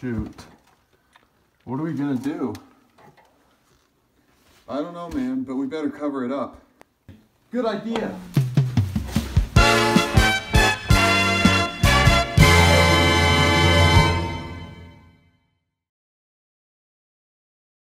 shoot. What are we gonna do? I don't know, man, but we better cover it up. Good idea.